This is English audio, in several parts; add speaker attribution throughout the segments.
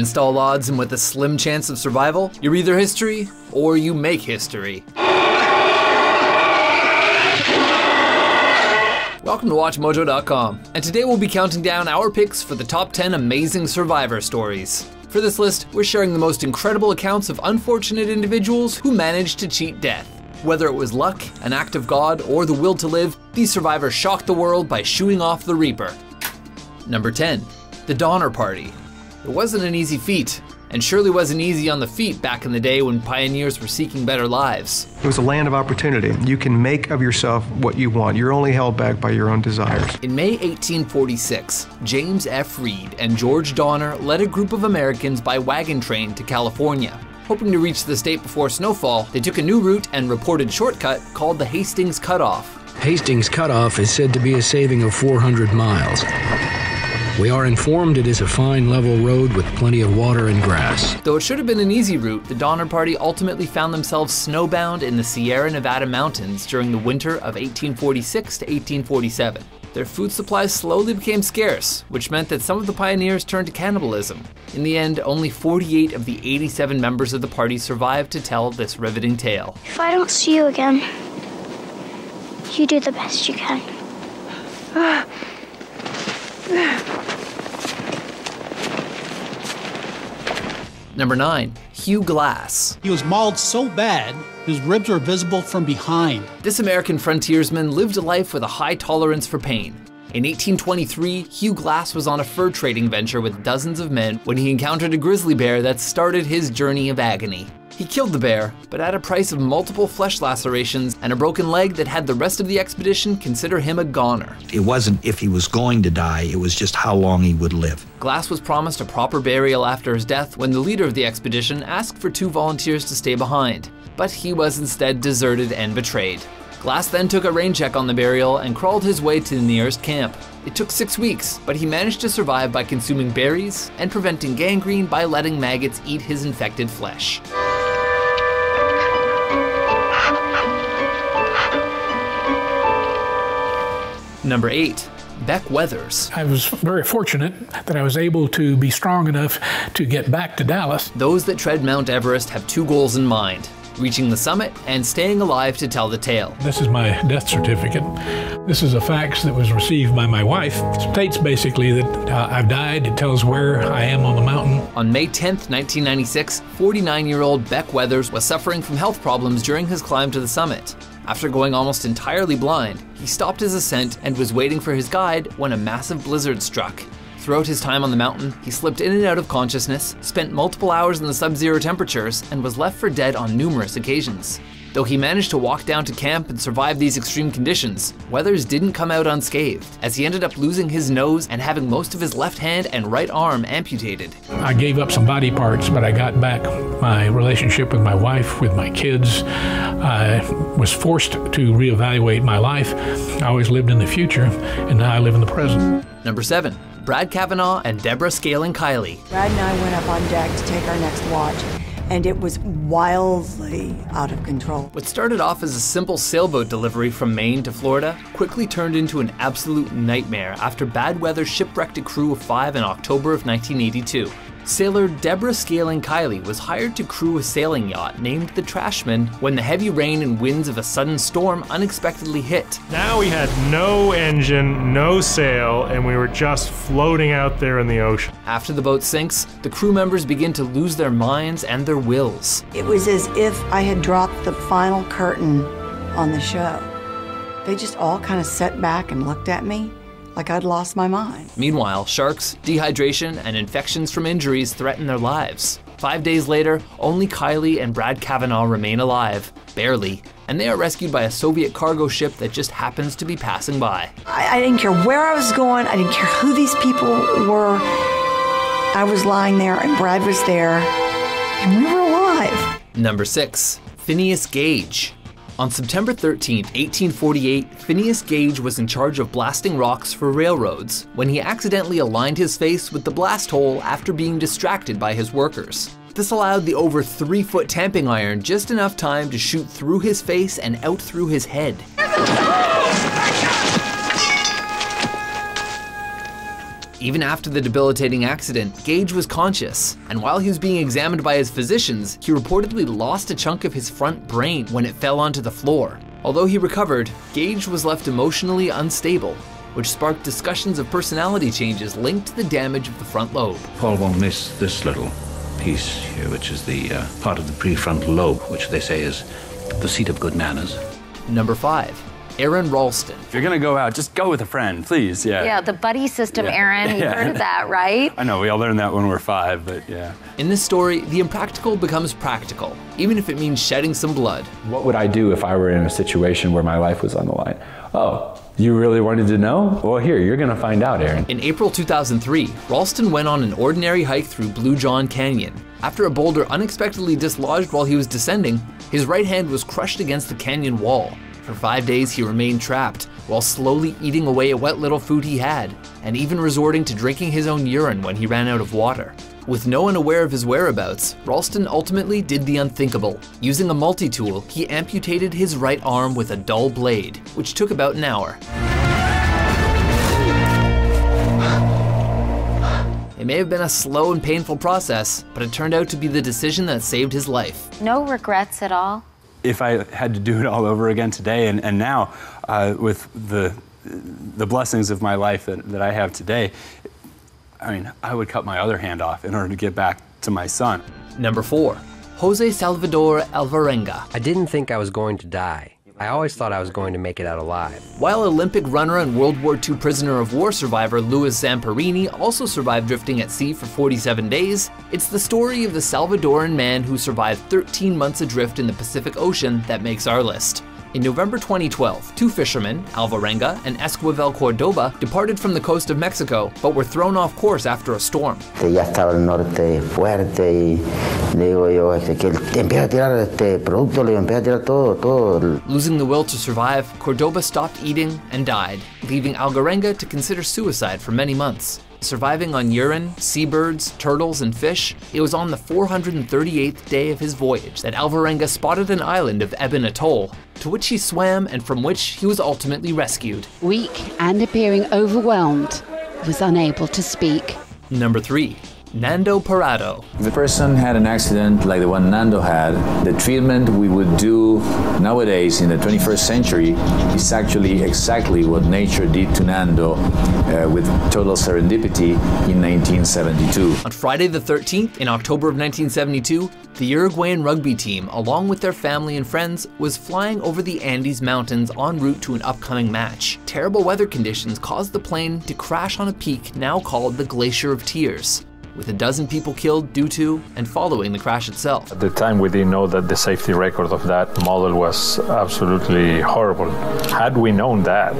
Speaker 1: Against all odds and with a slim chance of survival, you're either history or you make history. Welcome to WatchMojo.com, and today we'll be counting down our picks for the top 10 amazing survivor stories. For this list, we're sharing the most incredible accounts of unfortunate individuals who managed to cheat death. Whether it was luck, an act of God, or the will to live, these survivors shocked the world by shooing off the Reaper. Number 10. The Donner Party. It wasn't an easy feat, and surely wasn't easy on the feet back in the day when pioneers were seeking better lives.
Speaker 2: It was a land of opportunity. You can make of yourself what you want. You're only held back by your own desires.
Speaker 1: In May 1846, James F. Reed and George Donner led a group of Americans by wagon train to California. Hoping to reach the state before snowfall, they took a new route and reported shortcut called the Hastings Cutoff.
Speaker 3: Hastings Cutoff is said to be a saving of 400 miles. We are informed it is a fine level road with plenty of water and grass.
Speaker 1: Though it should have been an easy route, the Donner Party ultimately found themselves snowbound in the Sierra Nevada mountains during the winter of 1846 to 1847. Their food supplies slowly became scarce, which meant that some of the pioneers turned to cannibalism. In the end, only 48 of the 87 members of the party survived to tell this riveting tale.
Speaker 4: If I don't see you again, you do the best you can. Ah.
Speaker 1: Number 9. Hugh Glass.
Speaker 5: He was mauled so bad, his ribs were visible from behind.
Speaker 1: This American frontiersman lived a life with a high tolerance for pain. In 1823, Hugh Glass was on a fur trading venture with dozens of men when he encountered a grizzly bear that started his journey of agony. He killed the bear, but at a price of multiple flesh lacerations and a broken leg that had the rest of the expedition consider him a goner.
Speaker 6: It wasn't if he was going to die, it was just how long he would live.
Speaker 1: Glass was promised a proper burial after his death when the leader of the expedition asked for two volunteers to stay behind, but he was instead deserted and betrayed. Glass then took a rain check on the burial and crawled his way to the nearest camp. It took six weeks, but he managed to survive by consuming berries and preventing gangrene by letting maggots eat his infected flesh. Number 8. Beck Weathers.
Speaker 7: I was very fortunate that I was able to be strong enough to get back to Dallas.
Speaker 1: Those that tread Mount Everest have two goals in mind reaching the summit and staying alive to tell the tale.
Speaker 7: This is my death certificate. This is a fax that was received by my wife. It states basically that uh, I've died. It tells where I am on the mountain.
Speaker 1: On May 10th, 1996, 49 year old Beck Weathers was suffering from health problems during his climb to the summit. After going almost entirely blind, he stopped his ascent and was waiting for his guide when a massive blizzard struck. Throughout his time on the mountain, he slipped in and out of consciousness, spent multiple hours in the sub zero temperatures, and was left for dead on numerous occasions. Though he managed to walk down to camp and survive these extreme conditions, Weathers didn't come out unscathed, as he ended up losing his nose and having most of his left hand and right arm amputated.
Speaker 7: I gave up some body parts, but I got back my relationship with my wife, with my kids. I was forced to reevaluate my life. I always lived in the future, and now I live in the present.
Speaker 1: Number 7. Brad Cavanagh and Deborah Scaling Kiley.
Speaker 8: Brad and I went up on deck to take our next watch, and it was wildly out of control.
Speaker 1: What started off as a simple sailboat delivery from Maine to Florida quickly turned into an absolute nightmare after bad weather shipwrecked a crew of five in October of 1982. Sailor Deborah Scaling Kiley was hired to crew a sailing yacht named the Trashman when the heavy rain and winds of a sudden storm unexpectedly hit.
Speaker 9: Now we had no engine, no sail, and we were just floating out there in the ocean.
Speaker 1: After the boat sinks, the crew members begin to lose their minds and their wills.
Speaker 8: It was as if I had dropped the final curtain on the show. They just all kind of sat back and looked at me like I'd lost my mind.
Speaker 1: Meanwhile, sharks, dehydration, and infections from injuries threaten their lives. Five days later, only Kiley and Brad Cavanagh remain alive, barely, and they are rescued by a Soviet cargo ship that just happens to be passing by.
Speaker 8: I, I didn't care where I was going, I didn't care who these people were. I was lying there, and Brad was there, and we were alive.
Speaker 1: Number six, Phineas Gage. On September 13, 1848, Phineas Gage was in charge of blasting rocks for railroads when he accidentally aligned his face with the blast hole after being distracted by his workers. This allowed the over 3 foot tamping iron just enough time to shoot through his face and out through his head. Even after the debilitating accident, Gage was conscious, and while he was being examined by his physicians, he reportedly lost a chunk of his front brain when it fell onto the floor. Although he recovered, Gage was left emotionally unstable, which sparked discussions of personality changes linked to the damage of the front lobe.
Speaker 10: Paul won't miss this little piece here, which is the uh, part of the prefrontal lobe, which they say is the seat of good manners.
Speaker 1: Number 5. Aron Ralston.
Speaker 11: If you're gonna go out, just go with a friend, please. Yeah.
Speaker 12: Yeah, the buddy system,
Speaker 11: Yeah.
Speaker 12: Aaron. You've
Speaker 11: Yeah.
Speaker 12: heard of that, right?
Speaker 11: I know we all learned that when we were five, but yeah.
Speaker 1: In this story, the impractical becomes practical, even if it means shedding some blood.
Speaker 13: What would I do if I were in a situation where my life was on the line? Oh, you really wanted to know? Well, here, you're going to find out, Aaron.
Speaker 1: In April 2003, Ralston went on an ordinary hike through Blue John Canyon. After a boulder unexpectedly dislodged while he was descending, his right hand was crushed against the canyon wall. For five days, he remained trapped, while slowly eating away at what little food he had, and even resorting to drinking his own urine when he ran out of water. With no one aware of his whereabouts, Ralston ultimately did the unthinkable. Using a multi-tool, he amputated his right arm with a dull blade, which took about an hour. It may have been a slow and painful process, but it turned out to be the decision that saved his life.
Speaker 12: No regrets at all.
Speaker 11: If I had to do it all over again today and, and now uh, with the, the blessings of my life that, that I have today, I mean, I would cut my other hand off in order to get back to my son.
Speaker 1: Number four, Jose Salvador Alvarenga.
Speaker 14: I didn't think I was going to die. I always thought I was going to make it out alive.
Speaker 1: While Olympic runner and World War II prisoner of war survivor Louis Zamperini also survived drifting at sea for 47 days, it's the story of the Salvadoran man who survived 13 months adrift in the Pacific Ocean that makes our list. In November 2012, two fishermen, Alvarenga and Ezequiel Cordoba, departed from the coast of Mexico, but were thrown off course after a storm.
Speaker 15: Este, ya estaba el norte fuerte y le digo yo a Ezequiel, "Te empieza a tirar este producto, le empieza a tirar todo, todo.
Speaker 1: Losing the will to survive, Cordoba stopped eating and died, leaving Alvarenga to consider suicide for many months. Surviving on urine, seabirds, turtles, and fish, it was on the 438th day of his voyage that Alvarenga spotted an island of Ebon Atoll, to which he swam and from which he was ultimately rescued.
Speaker 16: Weak and appearing overwhelmed, was unable to speak.
Speaker 1: Number 3. Nando Parrado.
Speaker 17: If the person had an accident like the one Nando had, the treatment we would do nowadays in the 21st century is actually exactly what nature did to Nando uh, with total serendipity in 1972.
Speaker 1: On Friday the 13th, in October of 1972, the Uruguayan rugby team, along with their family and friends, was flying over the Andes Mountains en route to an upcoming match. Terrible weather conditions caused the plane to crash on a peak now called the Glacier of Tears with a dozen people killed due to and following the crash itself.
Speaker 18: At the time, we didn't know that the safety record of that model was absolutely horrible. Had we known that,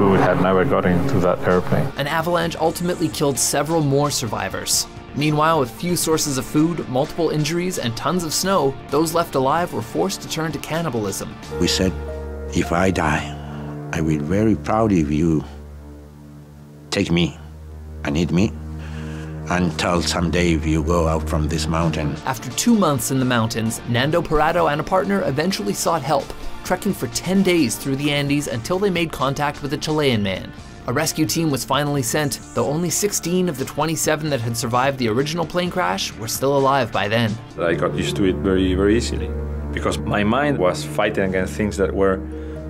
Speaker 18: we would have never gotten into that airplane.
Speaker 1: An avalanche ultimately killed several more survivors. Meanwhile, with few sources of food, multiple injuries, and tons of snow, those left alive were forced to turn to cannibalism.
Speaker 15: We said, if I die, I will be very proud if you take me and eat me until someday if you go out from this mountain.
Speaker 1: After two months in the mountains, Nando Parrado and a partner eventually sought help, trekking for 10 days through the Andes until they made contact with a Chilean man. A rescue team was finally sent, though only 16 of the 27 that had survived the original plane crash were still alive by then.
Speaker 18: I got used to it very, very easily because my mind was fighting against things that were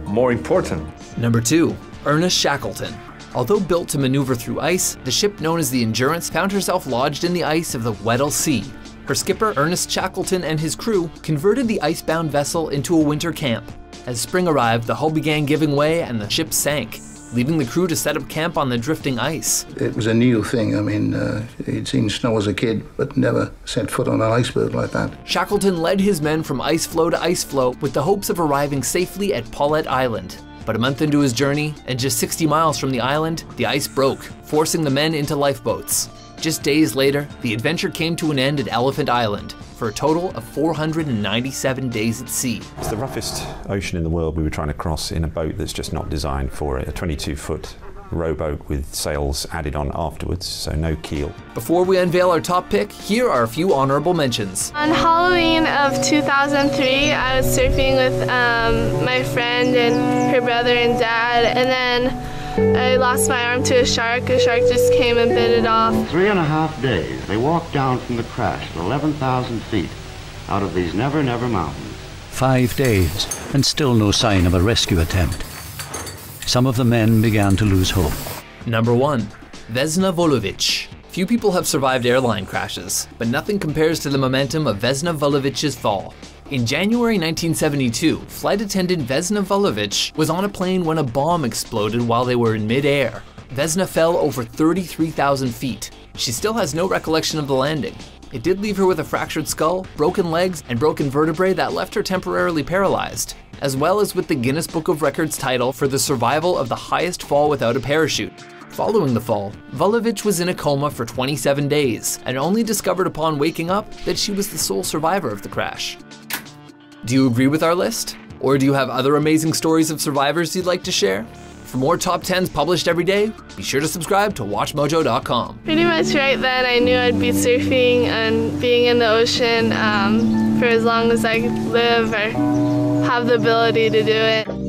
Speaker 18: more important.
Speaker 1: Number two, Ernest Shackleton. Although built to maneuver through ice, the ship known as the Endurance found herself lodged in the ice of the Weddell Sea. Her skipper, Ernest Shackleton, and his crew converted the icebound vessel into a winter camp. As spring arrived, the hull began giving way and the ship sank, leaving the crew to set up camp on the drifting ice.
Speaker 19: It was a new thing. I mean, uh, he'd seen snow as a kid, but never set foot on an iceberg like that.
Speaker 1: Shackleton led his men from ice floe to ice floe with the hopes of arriving safely at Paulet Island. But a month into his journey, and just 60 miles from the island, the ice broke, forcing the men into lifeboats. Just days later, the adventure came to an end at Elephant Island, for a total of 497 days at sea.
Speaker 20: It's the roughest ocean in the world we were trying to cross in a boat that's just not designed for it, a 22 foot rowboat with sails added on afterwards, so no keel.
Speaker 1: Before we unveil our top pick, here are a few honorable mentions.
Speaker 21: On Halloween of 2003, I was surfing with um, my friend and her brother and dad, and then I lost my arm to a shark. A shark just came and bit it off.
Speaker 22: Three and a half days, they walked down from the crash at 11,000 feet out of these Never Never Mountains.
Speaker 23: Five days, and still no sign of a rescue attempt. Some of the men began to lose hope.
Speaker 1: Number 1. Vesna Vulovic. Few people have survived airline crashes, but nothing compares to the momentum of Vesna Vulovic's fall. In January 1972, flight attendant Vesna Vulovic was on a plane when a bomb exploded while they were in midair. Vesna fell over 33,000 feet. She still has no recollection of the landing. It did leave her with a fractured skull, broken legs, and broken vertebrae that left her temporarily paralyzed, as well as with the Guinness Book of Records title for the survival of the highest fall without a parachute. Following the fall, Vulovic was in a coma for 27 days and only discovered upon waking up that she was the sole survivor of the crash. Do you agree with our list? Or do you have other amazing stories of survivors you'd like to share? For more top 10s published every day, be sure to subscribe to WatchMojo.com.
Speaker 21: Pretty much right then, I knew I'd be surfing and being in the ocean um, for as long as I could live or have the ability to do it.